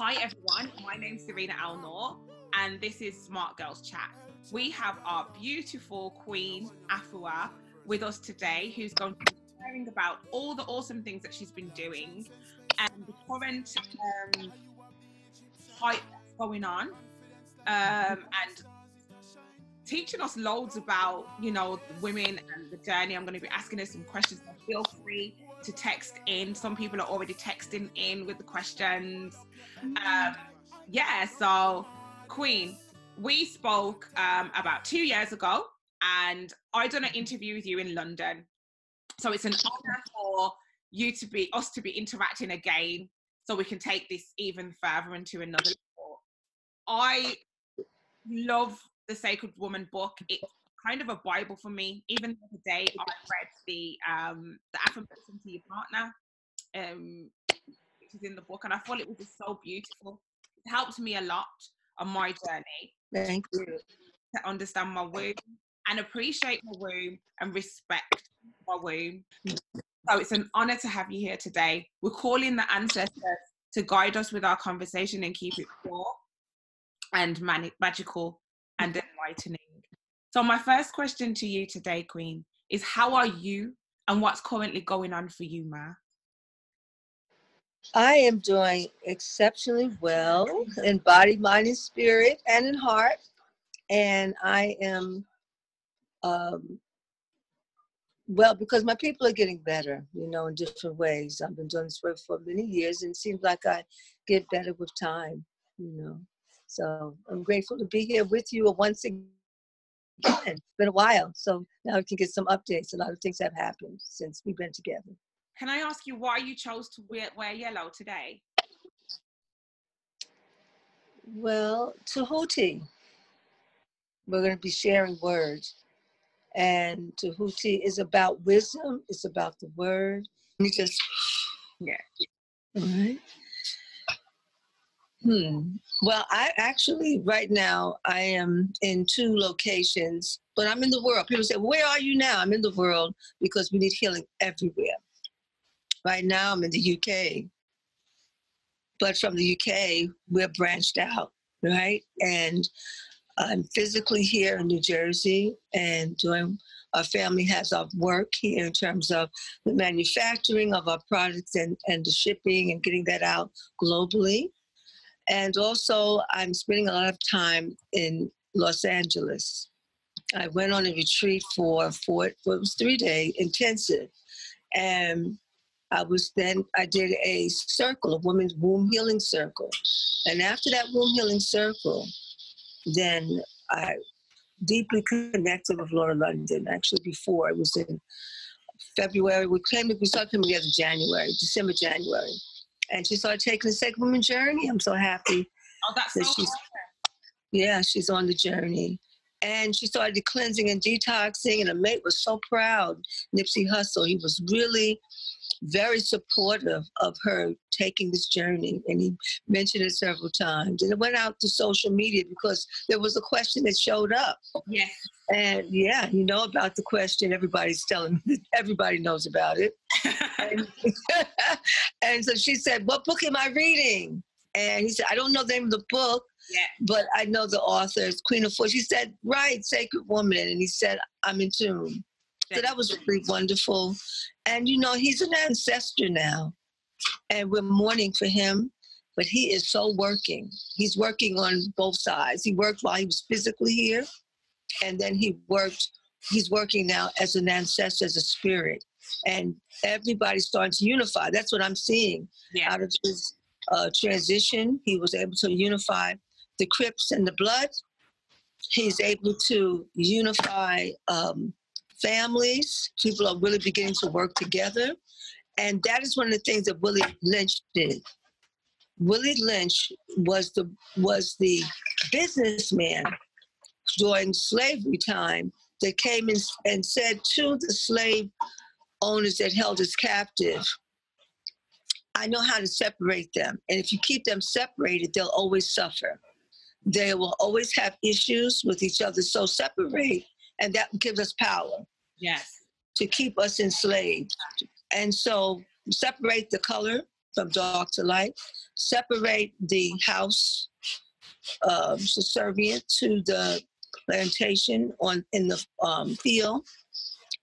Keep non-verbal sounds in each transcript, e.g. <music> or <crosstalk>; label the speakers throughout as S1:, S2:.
S1: Hi everyone, my name's Serena Alnor and this is Smart Girls Chat. We have our beautiful queen Afua with us today who's going to be sharing about all the awesome things that she's been doing and the current um, hype going on um, and teaching us loads about you know women and the journey. I'm going to be asking her some questions so feel free to text in. Some people are already texting in with the questions. Um, yeah so queen we spoke um, about two years ago and i done an interview with you in london. So it's an honor for you to be us to be interacting again so we can take this even further into another level. I love the Sacred Woman book. It's kind of a Bible for me. Even the other day, I <laughs> read the um, the affirmation to your partner, um, which is in the book, and I thought it was just so beautiful. It helped me a lot on my journey.
S2: Thank you.
S1: To understand my womb and appreciate my womb and respect my womb. So it's an honor to have you here today. We're calling the ancestors to guide us with our conversation and keep it pure and man- magical and enlightening. So, my first question to you today, Queen, is how are you and what's currently going on for you, Ma?
S2: I am doing exceptionally well in body, mind, and spirit, and in heart. And I am, um, well, because my people are getting better, you know, in different ways. I've been doing this work for many years, and it seems like I get better with time, you know. So I'm grateful to be here with you once again. It's been a while, so now we can get some updates. A lot of things have happened since we've been together.
S1: Can I ask you why you chose to wear, wear yellow today?
S2: Well, Tahuti. We're going to be sharing words. And Tahuti is about wisdom, it's about the word. Let me just,
S1: yeah.
S2: All right. Hmm. Well, I actually, right now, I am in two locations, but I'm in the world. People say, Where are you now? I'm in the world because we need healing everywhere. Right now, I'm in the UK. But from the UK, we're branched out, right? And I'm physically here in New Jersey and doing, our family has our work here in terms of the manufacturing of our products and, and the shipping and getting that out globally and also, I'm spending a lot of time in Los Angeles. I went on a retreat for four, it was three day intensive. And I was then, I did a circle, a women's womb healing circle. And after that womb healing circle, then I deeply connected with Lauren London. Actually, before it was in February. We came, we started coming together January, December, January and she started taking the Sacred Woman journey. I'm so happy.
S1: Oh, that's that so
S2: she's, awesome. Yeah, she's on the journey. And she started cleansing and detoxing, and her mate was so proud. Nipsey Hussle, he was really very supportive of her taking this journey, and he mentioned it several times. And it went out to social media because there was a question that showed up.
S1: Yes.
S2: And yeah, you know about the question. Everybody's telling me, everybody knows about it. <laughs> and, <laughs> and so she said, What book am I reading? And he said, I don't know the name of the book,
S1: yeah.
S2: but I know the author is Queen Afua. She said, Right, Sacred Woman. And he said, I'm in tune. So that was really wonderful. And you know, he's an ancestor now. And we're mourning for him, but he is so working. He's working on both sides. He worked while he was physically here, and then he worked, he's working now as an ancestor, as a spirit. And everybody's starting to unify. That's what I'm seeing
S1: yeah.
S2: out of his uh, transition. He was able to unify the Crips and the Blood. He's able to unify um, families. People are really beginning to work together. And that is one of the things that Willie Lynch did. Willie Lynch was the was the businessman during slavery time that came in and said to the slave owners that held us captive, I know how to separate them. And if you keep them separated, they'll always suffer. They will always have issues with each other. So separate, and that gives us power.
S1: Yes.
S2: To keep us enslaved. And so separate the color from dark to light. Separate the house uh, subservient to the plantation on in the um, field.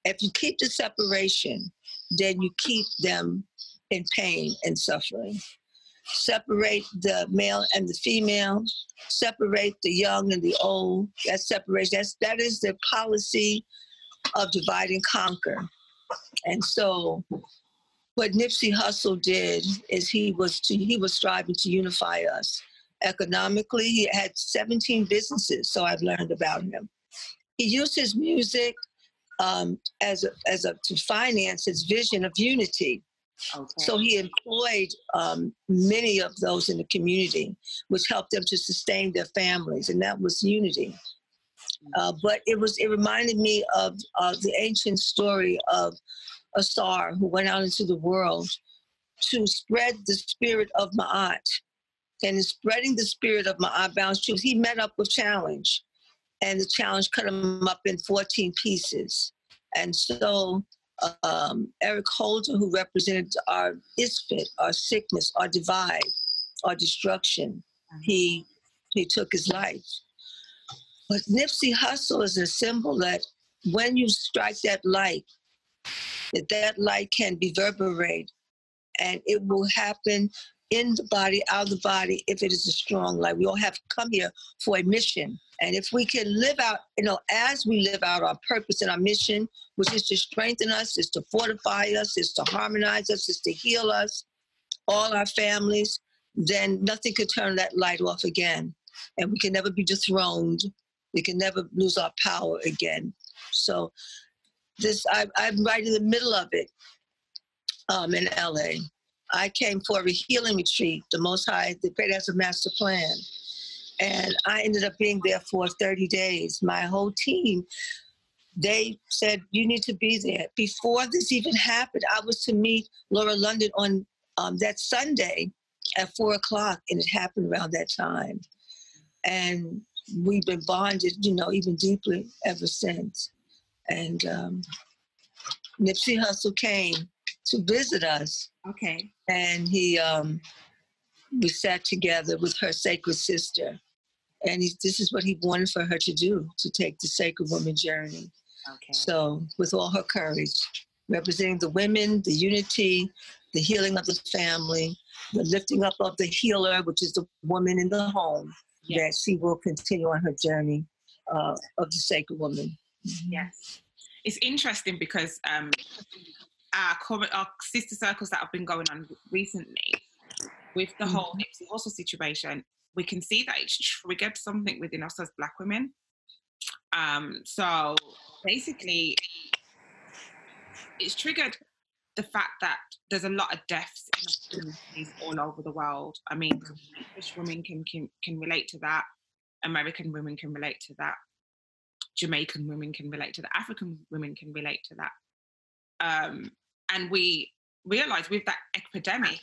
S2: If you keep the separation, then you keep them in pain and suffering. Separate the male and the female. Separate the young and the old. That separation. That's that is the policy of divide and conquer. And so, what Nipsey Hussle did is he was to, he was striving to unify us economically. He had 17 businesses, so I've learned about him. He used his music um, as a, as a to finance his vision of unity. Okay. So he employed um, many of those in the community, which helped them to sustain their families, and that was unity. Uh, but it was it reminded me of uh, the ancient story of Ausar who went out into the world to spread the spirit of Ma'at. And in spreading the spirit of Ma'at bound truth, he met up with challenge. And the challenge cut him up in 14 pieces. And so um, Eric Holder, who represented our isfet, our sickness, our divide, our destruction, he he took his life. But Nipsey Hussle is a symbol that when you strike that light, that that light can reverberate and it will happen in the body, out of the body, if it is a strong light. We all have come here for a mission. And if we can live out, you know, as we live out our purpose and our mission, which is to strengthen us, is to fortify us, is to harmonize us, is to heal us, all our families, then nothing could turn that light off again. And we can never be dethroned we can never lose our power again. So this I, I'm right in the middle of it um, in LA. I came for a healing retreat. The Most High, the Great has a master plan. And I ended up being there for 30 days. My whole team, they said, You need to be there. Before this even happened, I was to meet Lauren London on um, that Sunday at four o'clock, and it happened around that time. And we've been bonded, you know, even deeply ever since. And um, Nipsey Hussle came to visit us.
S1: Okay.
S2: And he, um, we sat together with her sacred sister. And he, this is what he wanted for her to do, to take the sacred woman journey. Okay. So, with all her courage, representing the women, the unity, the healing of the family, the lifting up of the healer, which is the woman in the home, yes. that she will continue on her journey uh, of the sacred woman.
S1: Yes. It's interesting because um, our, our sister circles that have been going on recently with the mm-hmm. whole Nipsey Hussle situation, we can see that it's triggered something within us as Black women. Um, so basically, it's triggered the fact that there's a lot of deaths in communities all over the world. I mean, British women can, can can relate to that. American women can relate to that. Jamaican women can relate to that. African women can relate to that. Um, and we realize with that epidemic,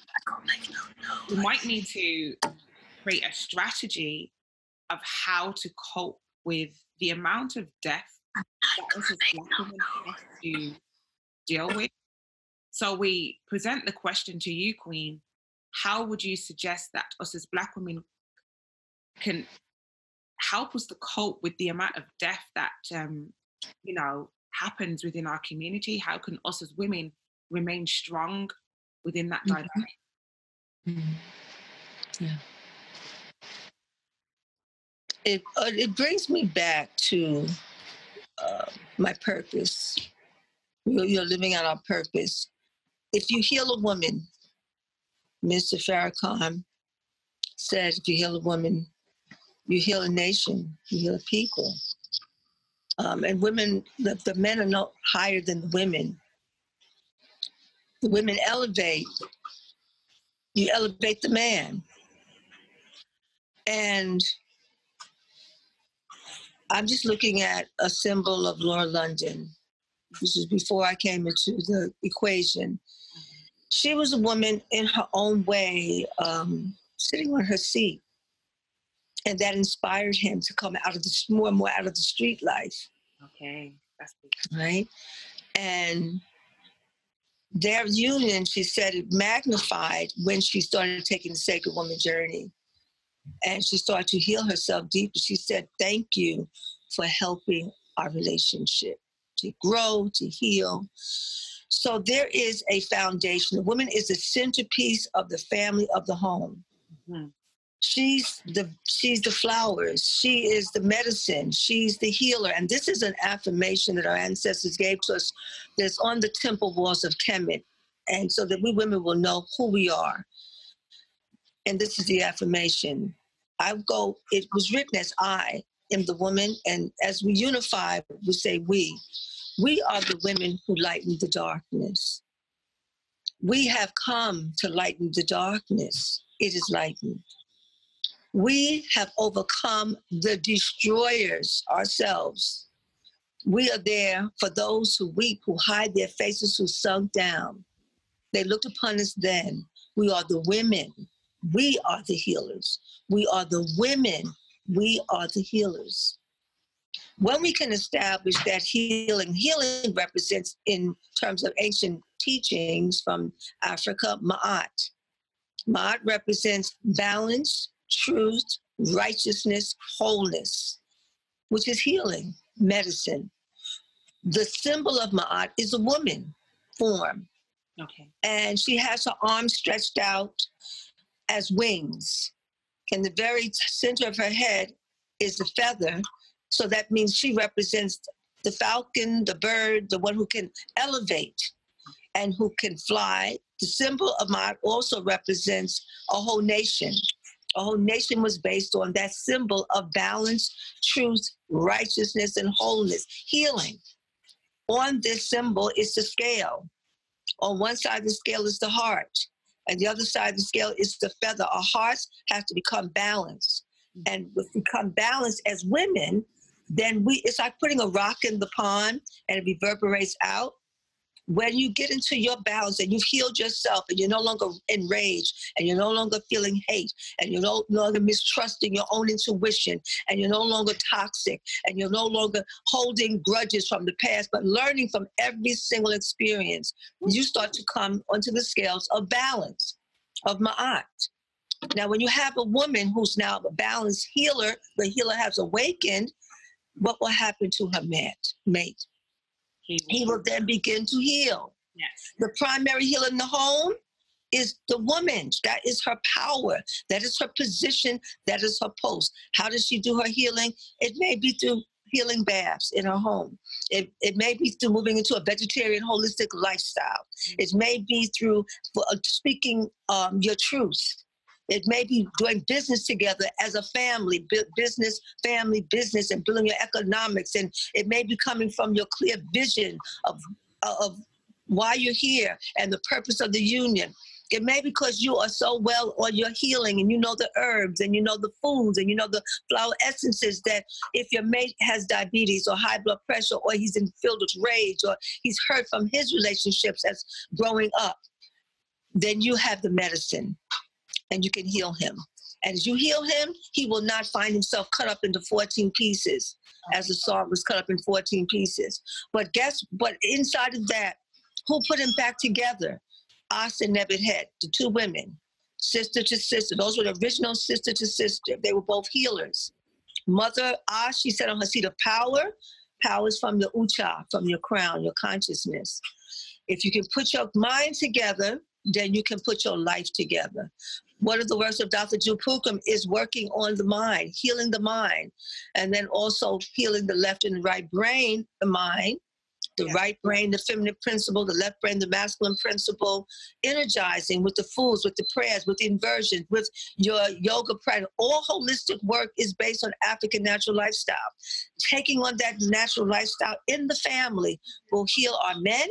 S1: we might need to create a strategy of how to cope with the amount of death that us black women have to deal with so we present the question to you, Queen. How would you suggest that us as Black women can help us to cope with the amount of death that um, you know happens within our community? How can us as women remain strong within that mm-hmm. dynamic?
S2: Mm-hmm. Yeah. It uh, it brings me back to uh, my purpose. You're, you're living out our purpose if you heal a woman, Mr. Farrakhan said, if you heal a woman, you heal a nation, you heal a people. Um, and women, the, the men are not higher than the women. The women elevate, you elevate the man. And I'm just looking at a symbol of Lauren London. This is before I came into the equation she was a woman in her own way, um, sitting on her seat. And that inspired him to come out of the more and more out of the street life.
S1: Okay, that's
S2: right. And their union, she said, it magnified when she started taking the Sacred Woman journey. And she started to heal herself deeply. She said, Thank you for helping our relationship to grow, to heal. So there is a foundation. The woman is the centerpiece of the family of the home. Mm-hmm. She's the she's the flowers. She is the medicine. She's the healer. And this is an affirmation that our ancestors gave to us that's on the temple walls of Kemet. And so that we women will know who we are. And this is the affirmation. I go, it was written as I am the woman, and as we unify, we say we. We are the women who lighten the darkness. We have come to lighten the darkness. It is lightened. We have overcome the destroyers ourselves. We are there for those who weep, who hide their faces, who sunk down. They looked upon us then. We are the women. We are the healers. We are the women. We are the healers. When we can establish that healing, healing represents, in terms of ancient teachings from Africa, Ma'at. Ma'at represents balance, truth, righteousness, wholeness, which is healing, medicine. The symbol of Ma'at is a woman form.
S1: Okay.
S2: And she has her arms stretched out as wings. And the very center of her head is the feather. So that means she represents the falcon, the bird, the one who can elevate and who can fly. The symbol of Ma'at also represents a whole nation a whole nation was based on that symbol of balance, truth, righteousness, and wholeness, healing. On this symbol is the scale. On one side of the scale is the heart, and the other side of the scale is the feather. Our hearts have to become balanced. Mm-hmm. And if we become balanced as women, then we it's like putting a rock in the pond and it reverberates out when you get into your balance and you've healed yourself and you're no longer enraged and you're no longer feeling hate and you're no longer mistrusting your own intuition and you're no longer toxic and you're no longer holding grudges from the past but learning from every single experience, you start to come onto the scales of balance, of ma'at. Now, when you have a woman who's now a balanced healer, the healer has awakened, what will happen to her mate? mate? He will, he will then begin to heal.
S1: Yes.
S2: The primary healer in the home is the woman. That is her power. That is her position. That is her post. How does she do her healing? It may be through healing baths in her home. It, it may be through moving into a vegetarian, holistic lifestyle. Mm-hmm. It may be through uh, speaking um, your truth. It may be doing business together as a family, business, family, business, and building your economics. And it may be coming from your clear vision of, uh, of why you're here and the purpose of the union. It may be because you are so well on your healing and you know the herbs and you know the foods and you know the flower essences that if your mate has diabetes or high blood pressure or he's in filled with rage or he's hurt from his relationships as growing up, then you have the medicine and you can heal him. And as you heal him, he will not find himself cut up into 14 pieces as the song was cut up in 14 pieces. But guess, but inside of that, who put him back together? Us and Nebuchadnezzar, the two women, sister to sister. Those were the original sister to sister. They were both healers. Mother Ah, she said on her seat of power, power is from your ucha, from your crown, your consciousness. If you can put your mind together, then you can put your life together one of the works of Dr. Jewel Pookrum is working on the mind, healing the mind, and then also healing the left and right brain, the mind, the yeah. right brain, the feminine principle, the left brain, the masculine principle, energizing with the foods, with the prayers, with the inversions, with your yoga practice. All holistic work is based on African natural lifestyle. Taking on that natural lifestyle in the family will heal our men,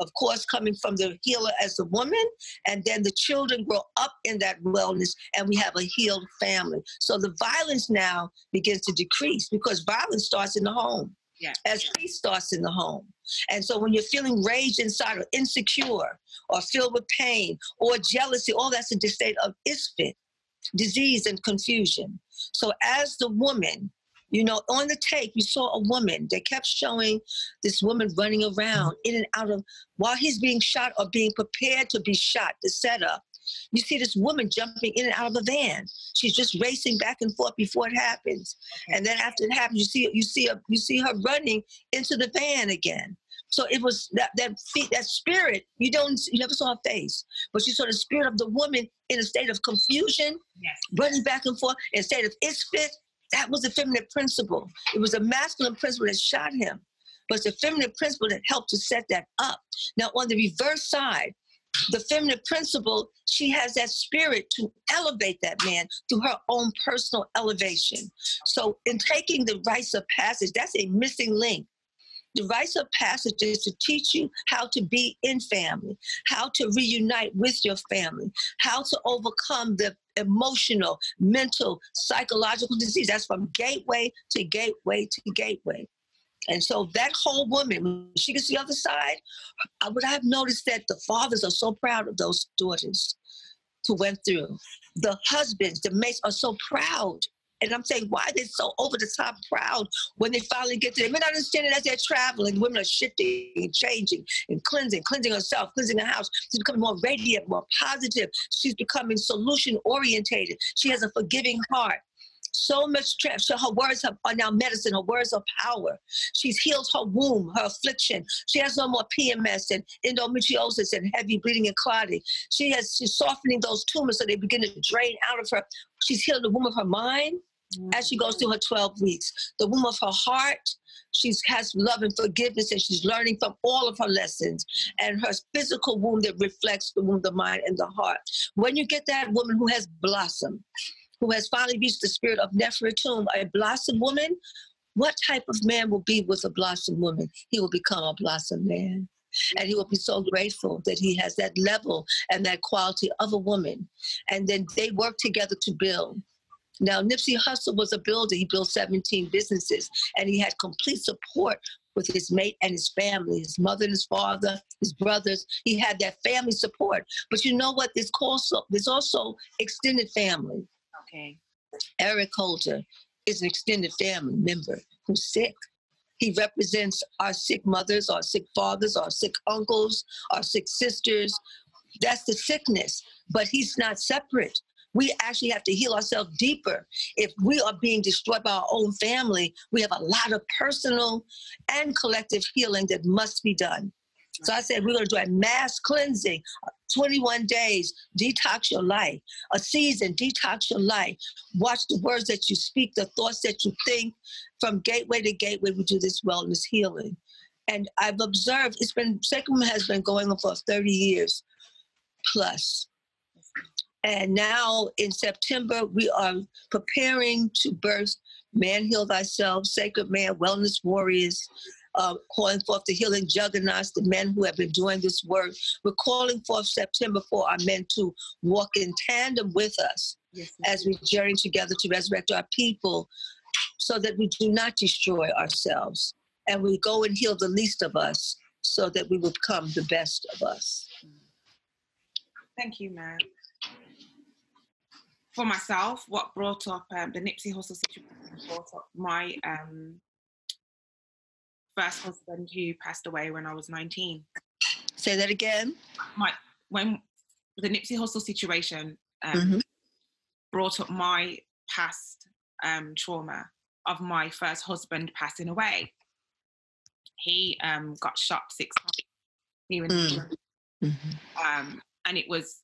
S2: of course, coming from the healer as a woman, and then the children grow up in that wellness, and we have a healed family. So the violence now begins to decrease because violence starts in the home.
S1: Yeah.
S2: As peace starts in the home. And so when you're feeling rage inside or insecure or filled with pain or jealousy, all that's a state of isfet, disease and confusion. So as the woman You know, on the tape, you saw a woman. They kept showing this woman running around in and out of while he's being shot or being prepared to be shot, the setup. You see this woman jumping in and out of a van. She's just racing back and forth before it happens. Okay. And then after it happens, you see you see her, you see her running into the van again. So it was that that that spirit. You don't you never saw her face, but you saw the spirit of the woman in a state of confusion, yes. running back and forth in a state of isfet. That was the feminine principle. It was a masculine principle that shot him, but it's the feminine principle that helped to set that up. Now on the reverse side, the feminine principle, she has that spirit to elevate that man through her own personal elevation. So, in taking the rites of passage, that's a missing link. The rites of passage is to teach you how to be in family, how to reunite with your family, how to overcome the emotional, mental, psychological disease. That's from gateway to gateway to gateway. And so that whole woman, she gets the other side, I would have noticed that the fathers are so proud of those daughters who went through. The husbands, the mates are so proud. And I'm saying, why are they so over the top proud when they finally get? They may not understand it as they're traveling. Women are shifting and changing and cleansing, cleansing herself, cleansing her house. She's becoming more radiant, more positive. She's becoming solution orientated. She has a forgiving heart so much strength. So her words are now medicine. Her words are power. She's healed her womb, her affliction. She has no more PMS and endometriosis and heavy bleeding and clotting. She has she's softening those tumors so they begin to drain out of her. She's healed the womb of her mind. As she goes through her 12 weeks. The womb of her heart. She has love and forgiveness, and she's learning from all of her lessons. And her physical womb that reflects the womb, the mind, and the heart. When you get that woman who has blossomed, who has finally reached the spirit of Nefertum, a blossom woman, what type of man will be with a blossom woman? He will become a blossom man. And he will be so grateful that he has that level and that quality of a woman. And then they work together to build. Now, Nipsey Hussle was a builder. He built 17 businesses and he had complete support with his mate and his family, his mother and his father, his brothers. He had that family support. But you know what? There's also, there's also extended family.
S1: Okay.
S2: Eric Holder is an extended family member who's sick. He represents our sick mothers, our sick fathers, our sick uncles, our sick sisters. That's the sickness, but he's not separate. We actually have to heal ourselves deeper. If we are being destroyed by our own family, we have a lot of personal and collective healing that must be done. So I said, we're going to do a mass cleansing, 21 days, detox your life. A season, detox your life. Watch the words that you speak, the thoughts that you think. From gateway to gateway, we do this wellness healing. And I've observed it's been, Sacrum has been going on for 30 years plus. And now in September, we are preparing to birth Man Heal Thyself, Sacred Man, Wellness Warriors, uh, calling forth the healing juggernauts, the men who have been doing this work. We're calling forth September for our men to walk in tandem with us yes, as we journey together to resurrect our people so that we do not destroy ourselves and we go and heal the least of us so that we will become the best of us.
S1: Thank you, ma'am. For myself, what brought up um, the Nipsey Hussle situation brought up my um, first husband who passed away when I was 19.
S2: Say that again.
S1: My when the Nipsey Hussle situation um, mm-hmm. brought up my past um, trauma of my first husband passing away. He um, got shot six times here in mm-hmm. um, and it was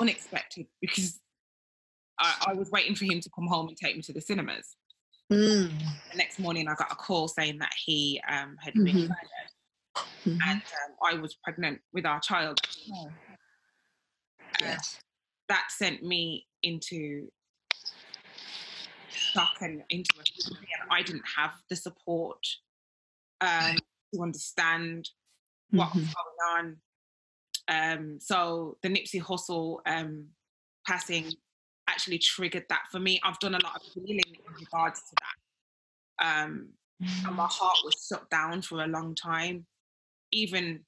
S1: unexpected because I, I was waiting for him to come home and take me to the cinemas. Mm. The next morning, I got a call saying that he um, had mm-hmm. been murdered, mm-hmm. and um, I was pregnant with our child. Oh. yes. that sent me into shock and into a and I didn't have the support um, to understand what mm-hmm. was going on. Um, so the Nipsey Hussle um, passing actually triggered that for me. I've done a lot of healing in regards to that. Um, and my heart was shut down for a long time, even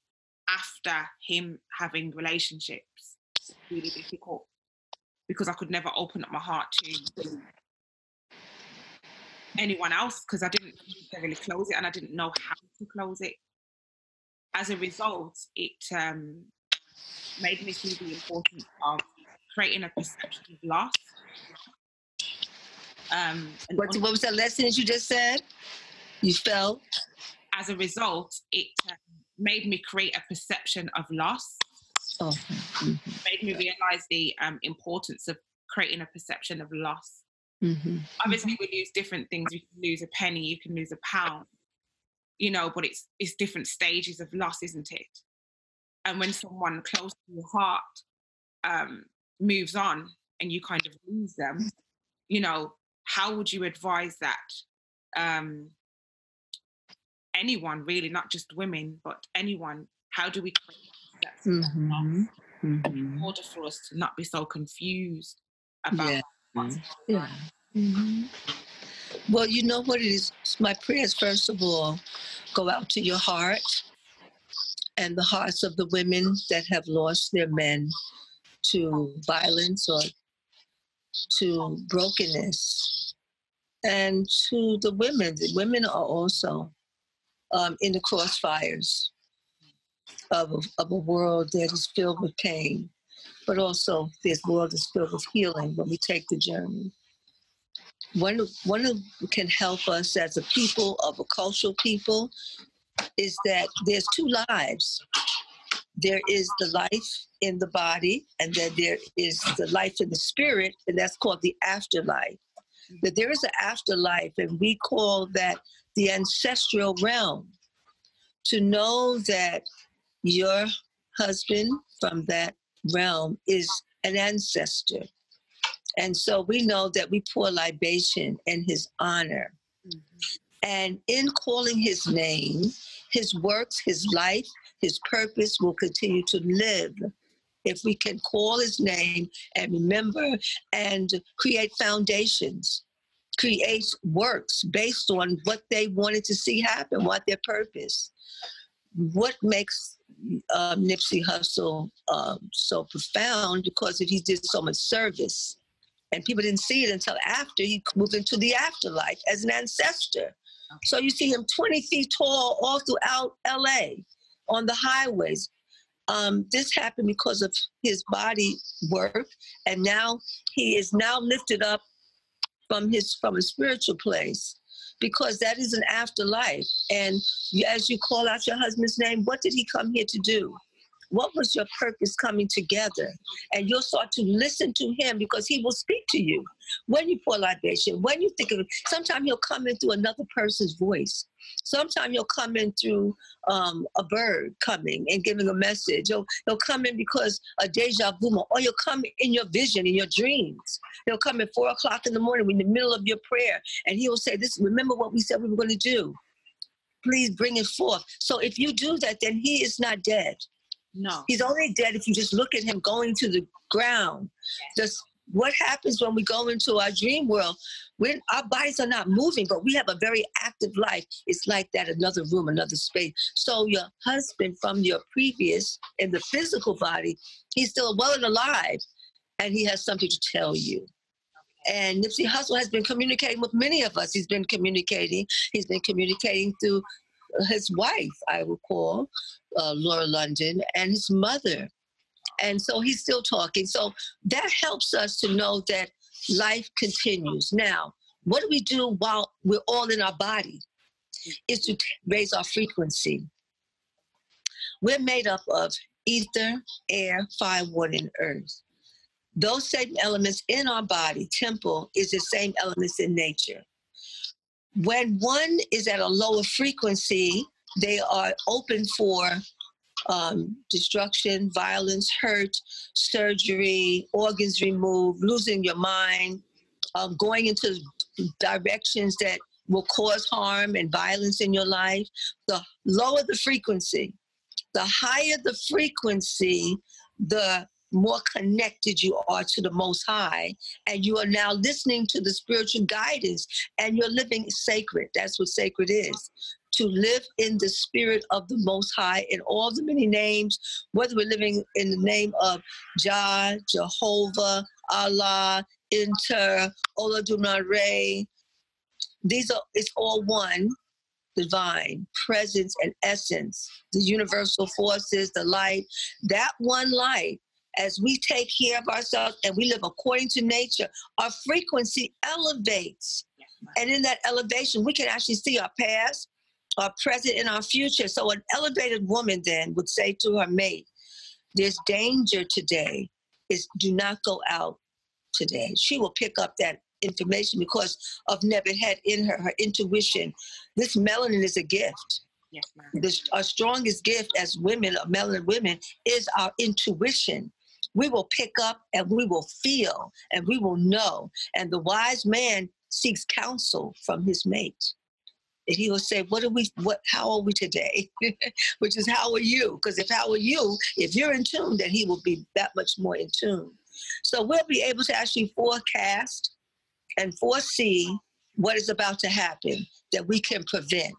S1: after him having relationships. It's really difficult because I could never open up my heart to anyone else because I didn't necessarily close it and I didn't know how to close it. As a result, it um, made me see the importance of creating a perception of loss.
S2: Um, what, what was that lesson that you just said? You felt?
S1: As a result, it uh, made me create a perception of loss. Oh. Mm-hmm. Made me realize the um, importance of creating a perception of loss. Mm-hmm. Obviously, we lose different things. You can lose a penny, you can lose a pound, you know, but it's it's different stages of loss, isn't it? And when someone close to your heart um, moves on and you kind of lose them, you know, how would you advise that? Um, anyone really, not just women, but anyone. How do we that mm-hmm. mm-hmm. in order for us to not be so confused about
S2: yeah. what's yeah. Mm-hmm. Well, you know what it is. My prayers, first of all, go out to your heart and the hearts of the women that have lost their men to violence or to brokenness, and to the women. The women are also um, in the crossfires of a, of a world that is filled with pain, but also this world is filled with healing when we take the journey. One, one can help us as a people, of a cultural people, is that there's two lives. There is the life in the body, and then there is the life in the spirit, and that's called the afterlife. That there is an afterlife, and we call that the ancestral realm. To know that your husband from that realm is an ancestor. And so we know that we pour libation in his honor. Mm-hmm. And in calling his name, his works, his life, his purpose will continue to live if we can call his name and remember and create foundations, create works based on what they wanted to see happen, what their purpose. What makes uh, Nipsey Hussle um, so profound because he did so much service. And people didn't see it until after he moved into the afterlife as an ancestor. So you see him 20 feet tall all throughout LA on the highways. Um, this happened because of his body work, and now he is now lifted up from his from a spiritual place because that is an afterlife. And as you call out your husband's name, what did he come here to do? What was your purpose coming together? And you'll start to listen to him because he will speak to you when you pour libation, when you think of it. Sometimes he'll come in through another person's voice. Sometimes he'll come in through um, a bird coming and giving a message. He'll, he'll come in because a deja vu, or he'll come in your vision, in your dreams. He'll come at four o'clock in the morning in the middle of your prayer, and he will say, "This, remember what we said we were going to do. Please bring it forth." So if you do that, then he is not dead.
S1: No.
S2: He's only dead if you just look at him going to the ground. Just what happens when we go into our dream world when our bodies are not moving but we have a very active life it's like that another room another space so your husband from your previous in the physical body he's still well and alive and he has something to tell you and Nipsey Hussle has been communicating with many of us. He's been communicating. He's been communicating through his wife, I recall, uh, Lauren London, and his mother. And so he's still talking. So that helps us to know that life continues. Now, what do we do while we're all in our body? Is to raise our frequency. We're made up of ether, air, fire, water, and earth. Those same elements in our body, temple, is the same elements in nature. When one is at a lower frequency, they are open for um, destruction, violence, hurt, surgery, organs removed, losing your mind, um, going into directions that will cause harm and violence in your life. The lower the frequency, the higher the frequency, the more connected you are to the Most High, and you are now listening to the spiritual guidance, and you're living sacred. That's what sacred is. To live in the spirit of the Most High in all the many names, whether we're living in the name of Jah, Jehovah, Allah, Inter, Oladumare, these are it's all one divine presence and essence, the universal forces, the light, that one light. As we take care of ourselves and we live according to nature, our frequency elevates. And in that elevation, we can actually see our past, our present, and our future. So, an elevated woman then would say to her mate, There's danger today. Is do not go out today. She will pick up that information because of had in her, her intuition. This melanin is a gift.
S1: Yes.
S2: This, our strongest gift as women, melanin women, is our intuition. We will pick up and we will feel and we will know. And the wise man seeks counsel from his mate. And he will say, What are we what how are we today? <laughs> Which is how are you? Because if how are you, if you're in tune, then he will be that much more in tune. So we'll be able to actually forecast and foresee what is about to happen that we can prevent.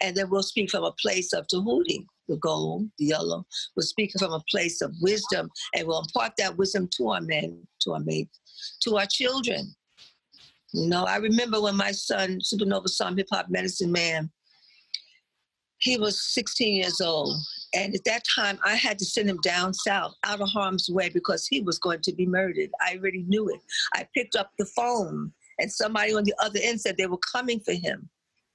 S2: And then we'll speak from a place of Tahuti, the gold, the yellow. We'll speak from a place of wisdom and we'll impart that wisdom to our men, to our mates, to our children. You know, I remember when my son, Supa Nova Slom, Hip Hop Medicine Man, he was 16 years old. And at that time, I had to send him down south, out of harm's way, because he was going to be murdered. I already knew it. I picked up the phone and somebody on the other end said they were coming for him.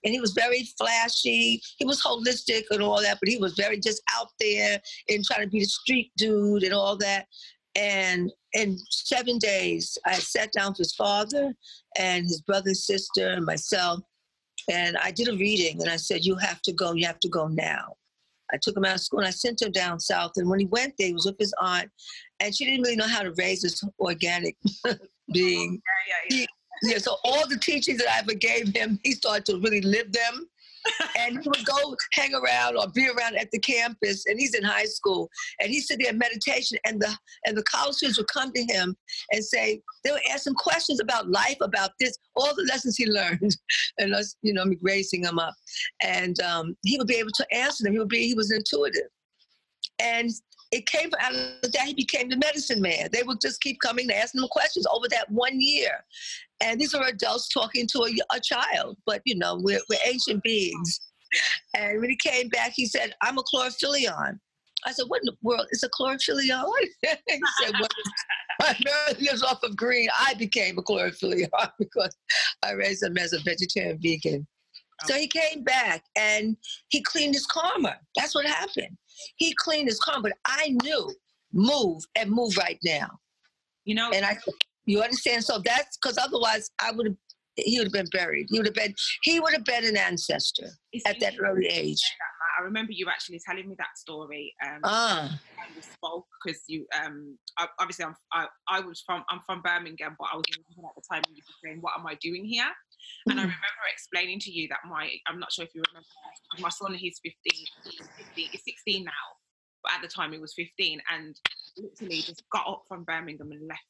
S2: And he was very flashy. He was holistic and all that, but he was very just out there and trying to be the street dude and all that. And in seven days, I sat down with his father and his brother and sister and myself. And I did a reading and I said, You have to go, you have to go now. I took him out of school and I sent him down south. And when he went there, he was with his aunt, and she didn't really know how to raise this organic <laughs> being.
S1: Yeah, yeah, yeah.
S2: Yeah, so all the teachings that I ever gave him, he started to really live them. and he would go hang around or be around at the campus and he's in high school and he sit there in meditation and the and the college students would come to him and say they would ask him questions about life about this all the lessons he <laughs> learned. And us you know me raising him up. And um, he would be able to answer them. He would be he was intuitive. And it came out of that he became the medicine man. They would just keep coming and asking him questions over that one year. And these are adults talking to a, a child, but you know, we're, we're ancient beings. And when he came back, he said, I'm a chlorophyllion. I said, what in the world is a chlorophyllion? <laughs> he said, well, my lives off of green. I became a chlorophyllion <laughs> because I raised him as a vegetarian vegan. So he came back and he cleaned his karma. That's what happened. He cleaned his car, but I knew move and move right now.
S1: You know,
S2: And I, you understand? So that's because otherwise I would have, he would have been buried. He would have been, he would have been an ancestor at that early age.
S1: I remember you actually telling me that story. Um,
S2: Ah,
S1: we spoke because you um I, obviously I'm I, I was from I'm from Birmingham but I was in London at the time and you were saying what am I doing here and I
S2: Mhm.
S1: remember explaining to you that my I'm not sure if you remember my son he's 15 he's 15 he's 16 now but at the time he was 15 and literally just got up from Birmingham and left